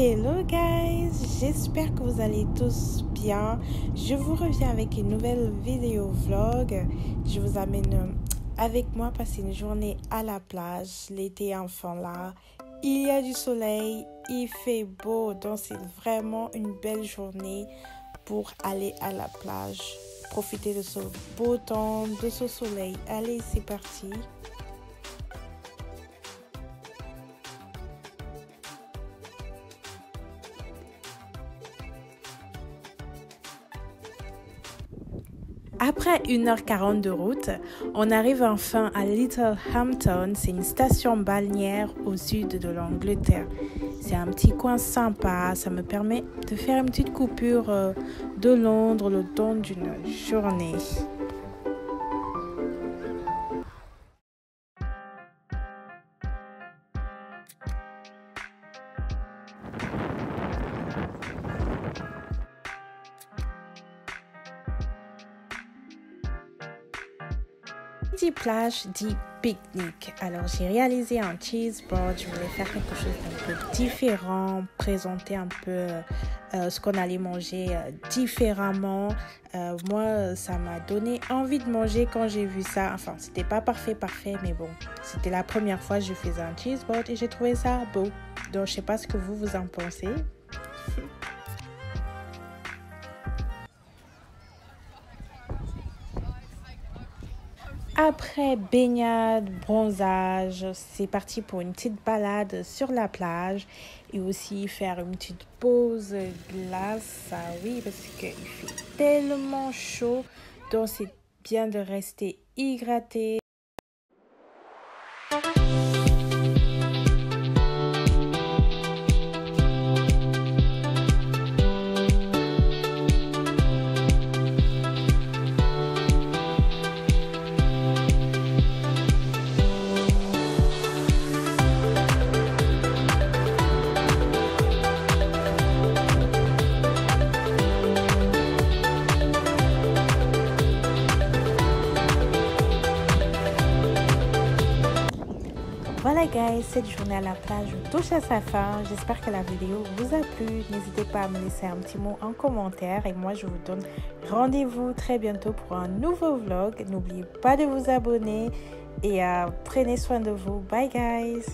Hello guys, j'espère que vous allez tous bien. Je vous reviens avec une nouvelle vidéo vlog. Je vous amène avec moi passer une journée à la plage. L'été enfin là. Il y a du soleil, il fait beau, donc c'est vraiment une belle journée pour aller à la plage. Profiter de ce beau temps, de ce soleil. Allez, c'est parti. Après 1h40 de route, on arrive enfin à Littlehampton. C'est une station balnéaire au sud de l'Angleterre. C'est un petit coin sympa. Ça me permet de faire une petite coupure euh, de Londres le temps d'une journée. Plage dit pique-nique. Alors j'ai réalisé un cheeseboard. Je voulais faire quelque chose d'un peu différent, présenter un peu euh, ce qu'on allait manger euh, différemment. Euh, moi, ça m'a donné envie de manger quand j'ai vu ça. Enfin, c'était pas parfait, parfait, mais bon, c'était la première fois que je faisais un cheeseboard et j'ai trouvé ça beau. Donc, je sais pas ce que vous vous en pensez. Après baignade, bronzage, c'est parti pour une petite balade sur la plage et aussi faire une petite pause glace. Ah oui, parce qu'il fait tellement chaud, donc c'est bien de rester hydraté. Voilà guys, cette journée à la plage touche à sa fin. J'espère que la vidéo vous a plu. N'hésitez pas à me laisser un petit mot en commentaire. Et moi, je vous donne rendez-vous très bientôt pour un nouveau vlog. N'oubliez pas de vous abonner et euh, prenez soin de vous. Bye guys